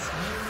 slain.